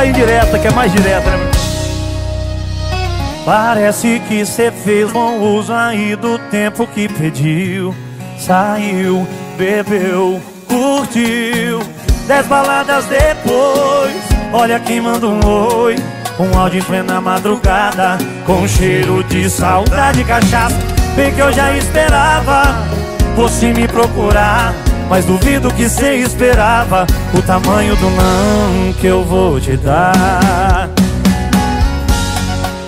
a indireta, que é mais direta, né? Parece que cê fez bom uso aí do tempo que pediu Saiu, bebeu, curtiu. Dez baladas depois Olha quem manda um oi. Um áudio em plena madrugada Com cheiro de saudade cachaça. Bem que eu já esperava Você me procurar Mas duvido que cê esperava O tamanho do não que eu vou te dar.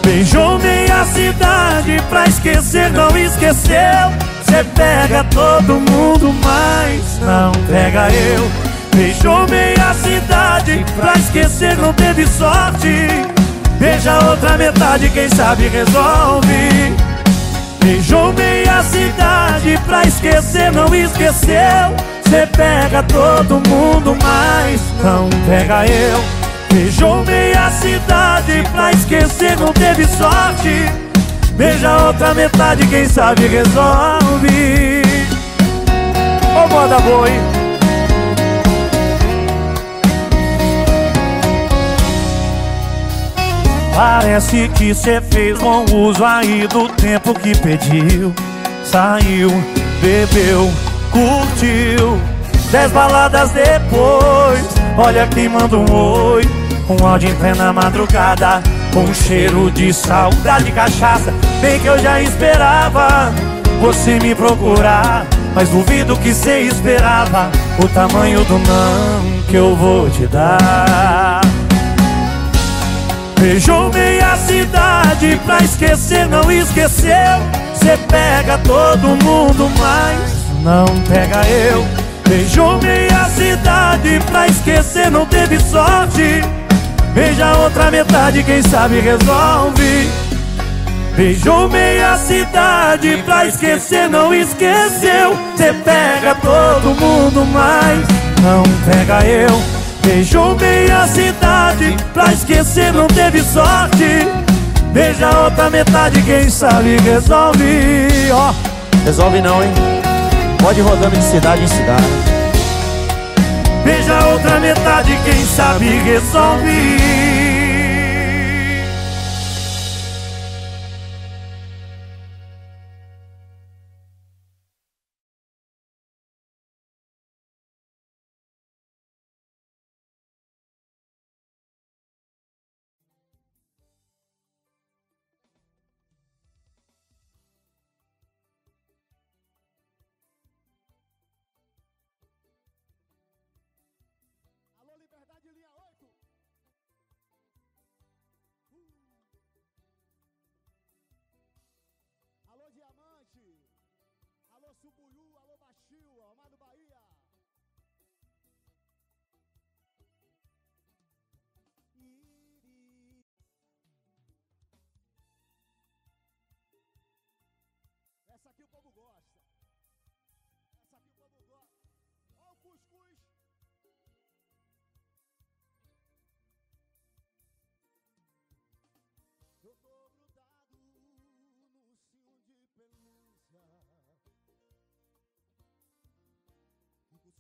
Beijou meia cidade pra esquecer, não esqueceu. Cê pega todo mundo, mas não pega eu. Beijou meia cidade Pra esquecer não teve sorte. Beija outra metade, quem sabe resolve. Beijou meia cidade Pra esquecer não esqueceu Cê pega todo mundo, mas não pega eu. Beijou meia cidade Pra esquecer não teve sorte. Beija outra metade, quem sabe resolve. Ô moda hein? Parece que cê fez bom uso aí do tempo que pediu Saiu, bebeu, curtiu. Dez baladas depois Olha quem manda um oi. Um áudio em plena madrugada Com cheiro de saudade cachaça. Bem que eu já esperava Você me procurar Mas duvido que cê esperava O tamanho do não que eu vou te dar. Beijou meia cidade pra esquecer, não esqueceu. Cê pega todo mundo, mas não pega eu. Beijou meia cidade pra esquecer, não teve sorte. Beija outra metade, quem sabe resolve. Beijou meia cidade pra esquecer, não esqueceu. Cê pega todo mundo, mas não pega eu. Beijou meia cidade Pra esquecer não teve sorte. Beija outra metade Quem sabe resolve. Oh, resolve não, hein Pode ir rodando de cidade em cidade. Beija outra metade Quem sabe resolve Subuiú, alô Baixio, amado Bahia. Iri. Essa aqui o povo gosta. Essa aqui o povo gosta. Ó o cuscuz. Eu tô grudado no cinho de pelúcia.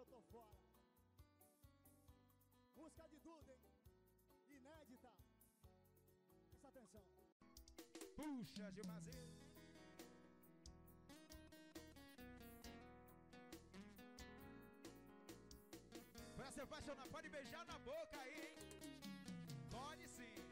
eu tô fora. Música de Duda, hein? Inédita. Presta atenção. Puxa, Gilmazinho. Pra se apaixonar, pode beijar na boca aí, hein? Pode sim.